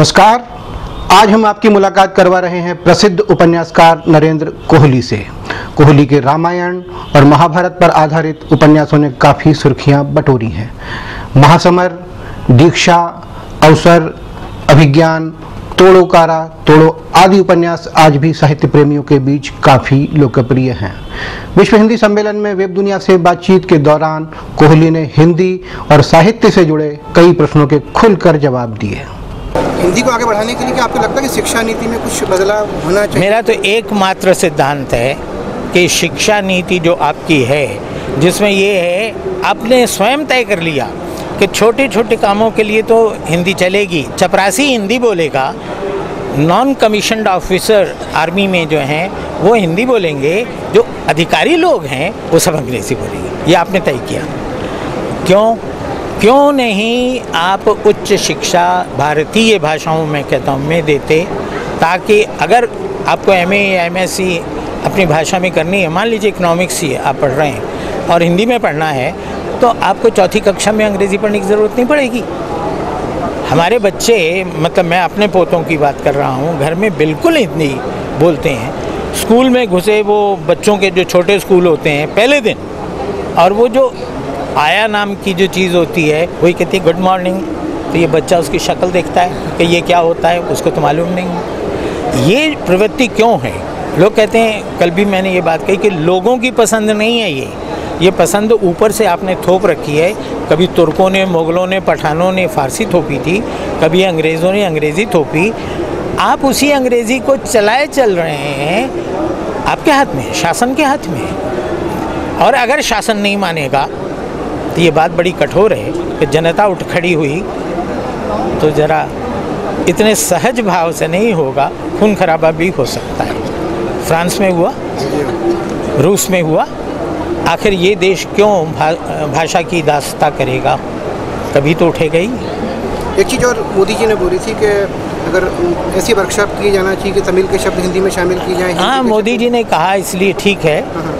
नमस्कार। आज हम आपकी मुलाकात करवा रहे हैं प्रसिद्ध उपन्यासकार नरेंद्र कोहली से। कोहली के रामायण और महाभारत पर आधारित उपन्यासों ने काफ़ी सुर्खियाँ बटोरी हैं। महासमर, दीक्षा, अवसर, अभिज्ञान तोड़ो कारा तोड़ो आदि उपन्यास आज भी साहित्य प्रेमियों के बीच काफ़ी लोकप्रिय हैं। विश्व हिंदी सम्मेलन में वेब दुनिया से बातचीत के दौरान कोहली ने हिंदी और साहित्य से जुड़े कई प्रश्नों के खुलकर जवाब दिए। हिंदी को आगे बढ़ाने के लिए क्या आपको लगता है कि शिक्षा नीति में कुछ बदलाव होना चाहिए? मेरा तो एकमात्र सिद्धांत है कि शिक्षा नीति जो आपकी है, जिसमें ये है, आपने स्वयं तय कर लिया कि छोटे छोटे कामों के लिए तो हिंदी चलेगी। चपरासी हिंदी बोलेगा नॉन कमीशनड ऑफिसर आर्मी में जो हैं, वो हिंदी बोलेंगे, जो अधिकारी लोग हैं, वो सब अंग्रेज़ी बोलेंगे। ये आपने तय किया। क्यों? क्यों नहीं आप उच्च शिक्षा भारतीय भाषाओं में कहता हूँ मैं देते ताकि अगर आपको एम या एम एस सी अपनी भाषा में करनी है, मान लीजिए इकोनॉमिक्स ही आप पढ़ रहे हैं और हिंदी में पढ़ना है तो आपको चौथी कक्षा में अंग्रेज़ी पढ़ने की ज़रूरत नहीं पड़ेगी। हमारे बच्चे मतलब मैं अपने पोतों की बात कर रहा हूँ, घर में बिल्कुल हिंदी बोलते हैं। स्कूल में घुसे वो बच्चों के जो छोटे स्कूल होते हैं, पहले दिन, और वो जो आया नाम की जो चीज़ होती है, वही कहती है गुड मॉर्निंग तो ये बच्चा उसकी शक्ल देखता है कि ये क्या होता है, उसको तो मालूम नहीं ये प्रवृत्ति क्यों है? लोग कहते हैं, कल भी मैंने ये बात कही कि लोगों की पसंद नहीं है ये। ये पसंद ऊपर से आपने थोप रखी है। कभी तुर्कों ने, मुग़लों ने, पठानों ने फ़ारसी थोपी थी, कभी अंग्रेज़ों ने अंग्रेज़ी थोपी। आप उसी अंग्रेज़ी को चलाए चल रहे हैं, आपके हाथ में शासन के हाथ में और अगर शासन नहीं मानेगा तो ये बात बड़ी कठोर है कि जनता उठ खड़ी हुई तो ज़रा इतने सहज भाव से नहीं होगा खून खराबा भी हो सकता है। फ्रांस में हुआ रूस में हुआ आखिर ये देश क्यों भा, भाषा की दास्ता करेगा? कभी तो उठेगा ही। एक चीज़ और मोदी जी ने बोली थी कि अगर ऐसी वर्कशॉप की जाना चाहिए कि तमिल के शब्द हिंदी में शामिल की जाए हाँ मोदी जी ने कहा इसलिए ठीक है हाँ,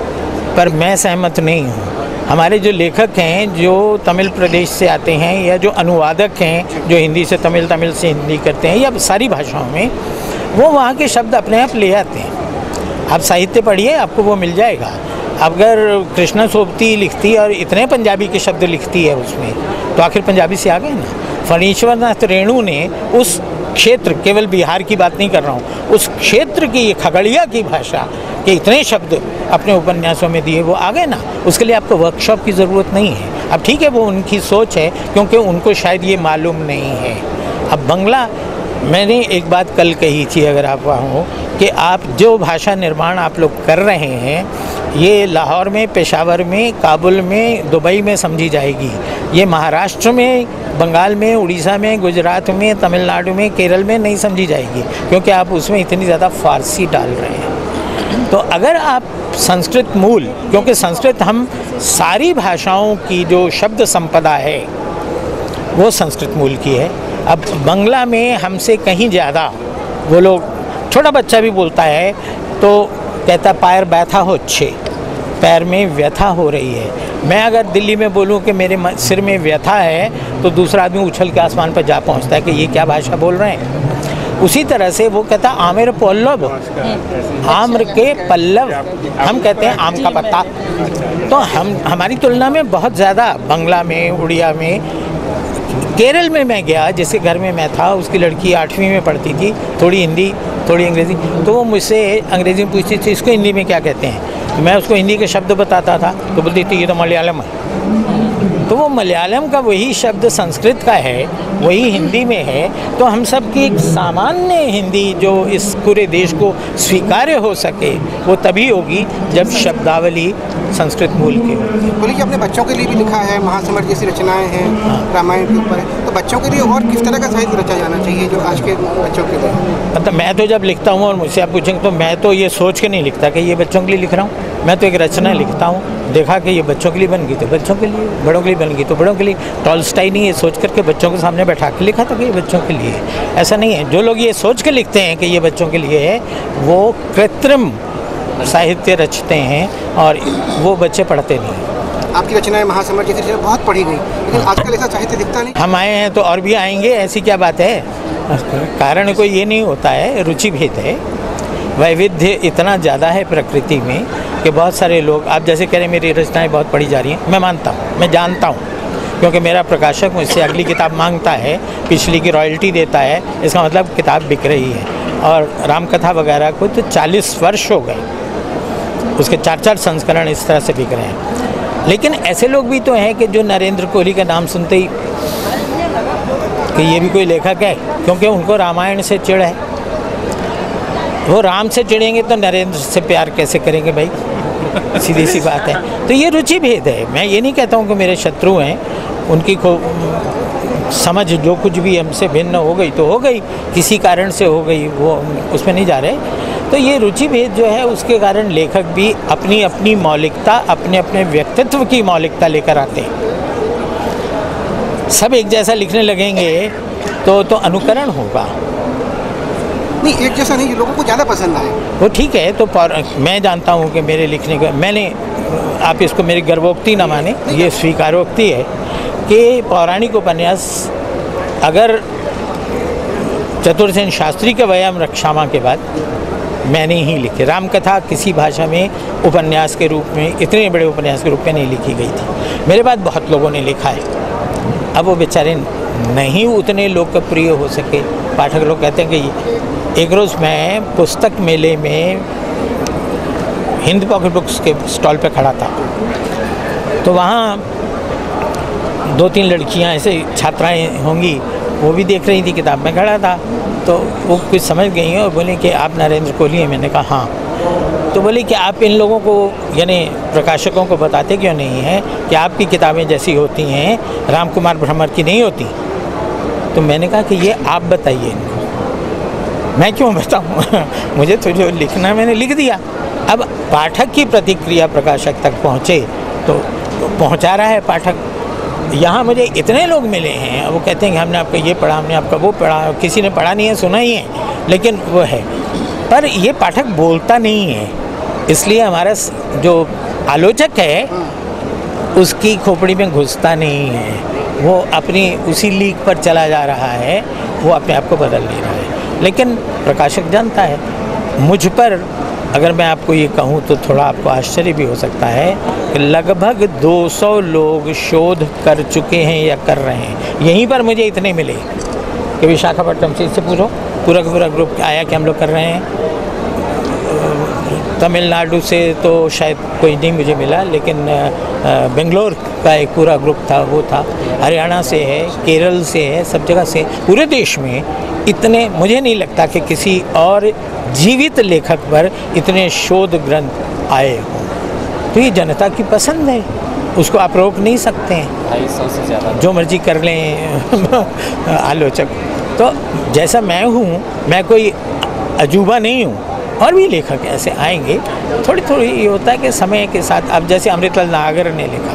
पर मैं सहमत नहीं हूँ। हमारे जो लेखक हैं, जो तमिल प्रदेश से आते हैं या जो अनुवादक हैं, जो हिंदी से तमिल तमिल से हिंदी करते हैं, या सारी भाषाओं में, वो वहाँ के शब्द अपने आप ले आते हैं। आप साहित्य पढ़िए, आपको वो मिल जाएगा। अगर कृष्णा सोबती लिखती है और इतने पंजाबी के शब्द लिखती है उसमें तो आखिर पंजाबी से आ गए ना। फणीश्वर नाथ रेणु ने उस क्षेत्र केवल बिहार की बात नहीं कर रहा हूँ। उस क्षेत्र की खगड़िया की भाषा के इतने शब्द अपने उपन्यासों में दिए, वो आ गए ना। उसके लिए आपको वर्कशॉप की ज़रूरत नहीं है। अब ठीक है, वो उनकी सोच है, क्योंकि उनको शायद ये मालूम नहीं है। अब बंगला, मैंने एक बात कल कही थी, अगर आप वहाँ हो कि आप जो भाषा निर्माण आप लोग कर रहे हैं, ये लाहौर में, पेशावर में, काबुल में, दुबई में समझी जाएगी। ये महाराष्ट्र में, बंगाल में, उड़ीसा में, गुजरात में, तमिलनाडु में, केरल में नहीं समझी जाएगी, क्योंकि आप उसमें इतनी ज़्यादा फारसी डाल रहे हैं। तो अगर आप संस्कृत मूल, क्योंकि संस्कृत हम सारी भाषाओं की जो शब्द संपदा है, वो संस्कृत मूल की है। अब बंगला में हमसे कहीं ज़्यादा वो लोग छोटा बच्चा भी बोलता है तो कहता पैर बैठा हो अच्छे, पैर में व्यथा हो रही है। मैं अगर दिल्ली में बोलूँ कि मेरे सिर में व्यथा है तो दूसरा आदमी उछल के आसमान पर जा पहुँचता है कि ये क्या भाषा बोल रहे हैं? उसी तरह से वो कहता, आमिर पल्लव, आम्र के पल्लव। हम कहते हैं, आम का पत्ता। तो हम, हमारी तुलना में बहुत ज़्यादा बंगला में, उड़िया में केरल में मैं गया जिसके घर में मैं था, उसकी लड़की आठवीं में पढ़ती थी, थोड़ी हिंदी, थोड़ी अंग्रेज़ी तो वो मुझसे अंग्रेज़ी में पूछती थी, इसको हिंदी में क्या कहते हैं? तो मैं उसको हिंदी के शब्द बताता था तो बोलती थी, ये तो मलयालम है। तो वो मलयालम का वही शब्द संस्कृत का है वही हिंदी में है तो हम सब की एक सामान्य हिंदी जो इस पूरे देश को स्वीकार्य हो सके वो तभी होगी जब शब्दावली संस्कृत मूल की बोलिए कि अपने बच्चों के लिए भी लिखा है महासमर जैसी रचनाएँ हैं रामायण के ऊपर। तो बच्चों के लिए और किस तरह का साहित्य रचा जाना चाहिए जो आज के बच्चों के लिए? मतलब मैं तो जब लिखता हूँ और मुझसे आप पूछेंगे तो मैं तो ये सोच के नहीं लिखता कि ये बच्चों के लिए लिख रहा हूँ। मैं तो एक रचना लिखता हूँ। देखा कि ये बच्चों के लिए बन गई तो बच्चों के लिए बड़ों के लिए बन गई तो बड़ों के लिए। टॉलस्टाई नहीं ये सोच करके बच्चों के सामने बैठा के लिखा था कि ये बच्चों के लिए। ऐसा नहीं है। जो लोग ये सोच के लिखते हैं कि ये बच्चों के लिए है वो कृत्रिम साहित्य रचते हैं और वो बच्चे पढ़ते नहीं आपकी रचनाएँ महासमर जैसी रचना बहुत पढ़ी गई लेकिन आजकल ऐसा साहित्य दिखता नहीं। हम आए हैं तो और भी आएँगे ऐसी क्या बात है? कारण कोई ये नहीं होता है रुचि भेद है। वैविध्य इतना ज़्यादा है प्रकृति में कि बहुत सारे लोग, आप जैसे कह रहे हैं, मेरी रचनाएँ बहुत पढ़ी जा रही हैं, मैं मानता हूँ, मैं जानता हूँ, क्योंकि मेरा प्रकाशक मुझसे अगली किताब माँगता है, पिछली की रॉयल्टी देता है, इसका मतलब किताब बिक रही है। और रामकथा वगैरह को तो 40 वर्ष हो गए, उसके चार चार संस्करण इस तरह से बिक रहे हैं। लेकिन ऐसे लोग भी तो हैं कि जो नरेंद्र कोहली का नाम सुनते ही, कि ये भी कोई लेखक है, क्योंकि उनको रामायण से चिड़ है। वो राम से चिड़ेंगे तो नरेंद्र से प्यार कैसे करेंगे भाई? सीधी सी बात है। तो ये रुचि भेद है। मैं ये नहीं कहता हूँ कि मेरे शत्रु हैं। उनकी को समझ जो कुछ भी हमसे भिन्न हो गई तो हो गई। किसी कारण से हो गई, वो उसमें नहीं जा रहे। तो ये रुचि भेद जो है, उसके कारण लेखक भी अपनी अपनी मौलिकता अपने अपने व्यक्तित्व की मौलिकता लेकर आते हैं। सब एक जैसा लिखने लगेंगे तो तो अनुकरण होगा। नहीं एक जैसा नहीं लोगों को ज़्यादा पसंद आए वो ठीक है तो पौर- मैं जानता हूँ कि मेरे लिखने का मैंने आप इसको मेरी गर्वोक्ति ना माने ये स्वीकारोक्ति है कि पौराणिक उपन्यास अगर चतुर्सेन शास्त्री के व्यायाम रक्षामा के बाद मैंने ही लिखे। रामकथा किसी भाषा में उपन्यास के रूप में इतने बड़े उपन्यास के रूप में नहीं लिखी गई थी। मेरे बाद बहुत लोगों ने लिखा है। अब वो बेचारे नहीं उतने लोकप्रिय हो सके। पाठक लोग कहते हैं कि एक रोज़ मैं पुस्तक मेले में हिंद पॉकेट बुक्स के स्टॉल पे खड़ा था। तो वहाँ दो तीन लड़कियाँ, ऐसे छात्राएँ होंगी, वो भी देख रही थी किताब में खड़ा था। तो वो कुछ समझ गई और बोली कि आप नरेंद्र कोहली हैं? मैंने कहा हाँ। तो बोली कि आप इन लोगों को, यानी प्रकाशकों को बताते क्यों नहीं हैं कि आपकी किताबें जैसी होती हैं राम कुमार भ्रमर की नहीं होती? तो मैंने कहा कि ये आप बताइए इनको। मैं क्यों बताऊँ? मुझे तो जो लिखना मैंने लिख दिया। अब पाठक की प्रतिक्रिया प्रकाशक तक पहुँचे तो पहुँचा रहा है पाठक। यहाँ मुझे इतने लोग मिले हैं, वो कहते हैं कि हमने आपका ये पढ़ा, हमने आपका वो पढ़ा, किसी ने पढ़ा नहीं है, सुना ही है। लेकिन वो है। पर ये पाठक बोलता नहीं है। इसलिए हमारा जो आलोचक है, उसकी खोपड़ी में घुसता नहीं है। वो अपनी, उसी लीक पर चला जा रहा है, वो अपने आप को बदल नहीं रहा है। लेकिन प्रकाशक जानता है। मुझ पर अगर मैं आपको ये कहूँ तो थोड़ा आपको आश्चर्य भी हो सकता है कि लगभग 200 लोग शोध कर चुके हैं या कर रहे हैं। यहीं पर मुझे इतने मिले। कि विशाखापट्टनम से इससे पूछो। पूरा पूरा ग्रुप आया कि हम लोग कर रहे हैं? तमिलनाडु से तो शायद कोई नहीं मुझे मिला लेकिन बेंगलोर का एक पूरा ग्रुप था वो था। हरियाणा से है केरल से है सब जगह से। पूरे देश में इतने मुझे नहीं लगता कि किसी और जीवित लेखक पर इतने शोध ग्रंथ आए हों। तो ये जनता की पसंद है उसको आप रोक नहीं सकते हैं। ढाई सौ से ज़्यादा जो मर्ज़ी कर लें आलोचक। तो जैसा मैं हूँ मैं कोई अजूबा नहीं हूँ। और भी लेखक ऐसे आएँगे थोड़ी थोड़ी ये होता है कि समय के साथ, अब जैसे अमृतलाल नागर ने लिखा,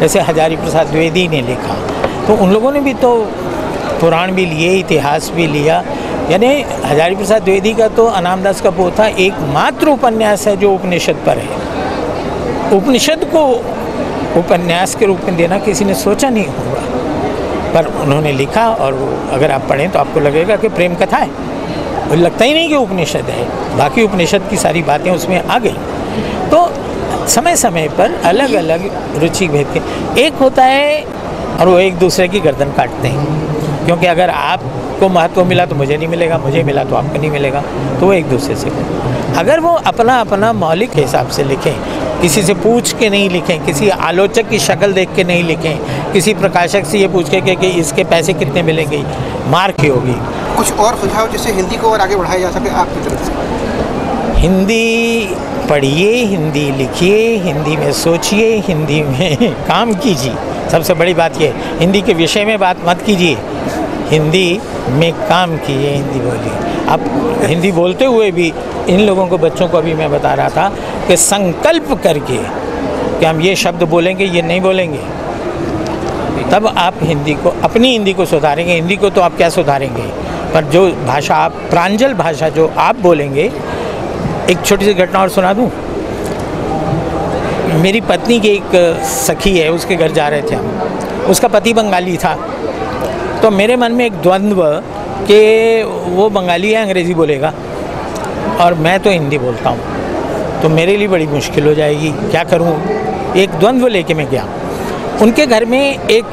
जैसे हजारी प्रसाद द्विवेदी ने लिखा तो उन लोगों ने भी तो पुराण भी लिए, इतिहास भी लिया। यानी हजारी प्रसाद द्विवेदी का तो अनामदास का पोथा एकमात्र उपन्यास है जो उपनिषद पर है। उपनिषद को उपन्यास के रूप में देना किसी ने सोचा नहीं होगा। पर उन्होंने लिखा और अगर आप पढ़ें तो आपको लगेगा कि प्रेम कथा है। लगता ही नहीं कि उपनिषद है। बाकी उपनिषद की सारी बातें उसमें आ गई। तो समय समय पर अलग अलग रुचि भेद के एक होता है और वो एक दूसरे की गर्दन काटते हैं। क्योंकि अगर आपको महत्व मिला तो मुझे नहीं मिलेगा मुझे मिला तो आपको नहीं मिलेगा तो वो एक दूसरे से अगर वो अपना अपना मौलिक हिसाब से लिखें किसी से पूछ के नहीं लिखें किसी आलोचक की शक्ल देख के नहीं लिखें किसी प्रकाशक से ये पूछ के कि, कि इसके पैसे कितने मिलेंगे मार्क ही होगी। कुछ और सुझाव जिससे हिंदी को और आगे बढ़ाया जा सके आपकी तरफ़ से हिंदी पढ़िए, हिंदी लिखिए, हिंदी में सोचिए, हिंदी में काम कीजिए। सबसे बड़ी बात ये, हिंदी के विषय में बात मत कीजिए। हिंदी में काम कीजिए, हिंदी बोलिए। आप हिंदी बोलते हुए भी इन लोगों को, बच्चों को अभी मैं बता रहा था कि संकल्प करके, कि हम ये शब्द बोलेंगे, ये नहीं बोलेंगे, तब आप हिंदी को, अपनी हिंदी को सुधारेंगे। हिंदी को तो आप क्या सुधारेंगे? पर जो भाषा आप प्रांजल भाषा जो आप बोलेंगे, एक छोटी सी घटना और सुना दूँ? मेरी पत्नी की एक सखी है, उसके घर जा रहे थे हम। उसका पति बंगाली था। तो मेरे मन में एक द्वंद्व कि वो बंगाली है, अंग्रेज़ी बोलेगा, और मैं तो हिंदी बोलता हूँ। तो मेरे लिए बड़ी मुश्किल हो जाएगी। क्या करूँ? एक द्वंद्व लेके मैं गया। उनके घर में एक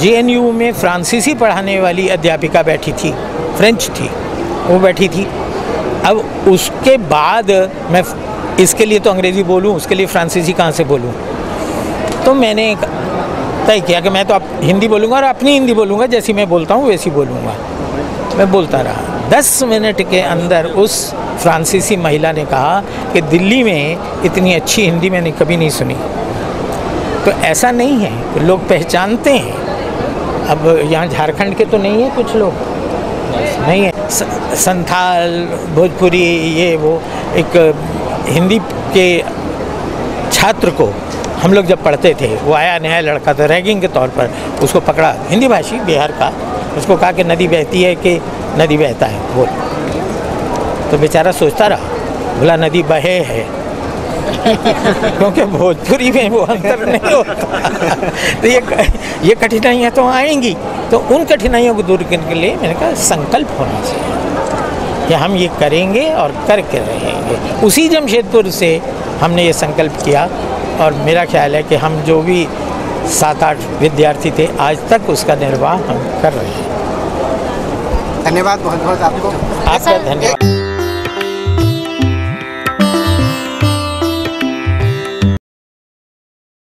जे में फ्रांसीसी पढ़ाने वाली अध्यापिका बैठी थी। फ्रेंच थी, वो बैठी थी। अब उसके बाद मैं इसके लिए तो अंग्रेज़ी बोलूँ, उसके लिए फ्रांसीसी कहाँ से बोलूँ? तो मैंने तय किया कि मैं तो आप, हिंदी बोलूँगा और अपनी हिंदी बोलूँगा, जैसी मैं बोलता हूँ, वैसी बोलूँगा। मैं बोलता रहा। दस मिनट के अंदर उस फ्रांसीसी महिला ने कहा कि दिल्ली में इतनी अच्छी हिंदी मैंने कभी नहीं सुनी। तो ऐसा नहीं है लोग पहचानते हैं। अब यहाँ झारखंड के तो नहीं है कुछ लोग। नहीं है। संथाल, भोजपुरी, ये वो, एक हिंदी के छात्र को हम लोग जब पढ़ते थे, वो आया नया लड़का था रैगिंग के तौर पर उसको पकड़ा। हिंदी भाषी, बिहार का, उसको कहा कि नदी बहती है कि नदी बहता है, बोल। तो बेचारा सोचता रहा बोला नदी बहे है क्योंकि भोजपुरी में वो अंतर नहीं होता। तो ये ये कठिनाइयाँ तो आएँगी। तो उन कठिनाइयों को दूर करने के लिए मैंने कहा संकल्प होना चाहिए कि हम ये करेंगे और करके रहेंगे। उसी जमशेदपुर से हमने ये संकल्प किया और मेरा ख्याल है कि हम जो भी सात आठ विद्यार्थी थे आज तक उसका निर्वाह हम कर रहे हैं। धन्यवाद बहुत बहुत आपको। आपका धन्यवाद।